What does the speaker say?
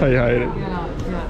はいはい。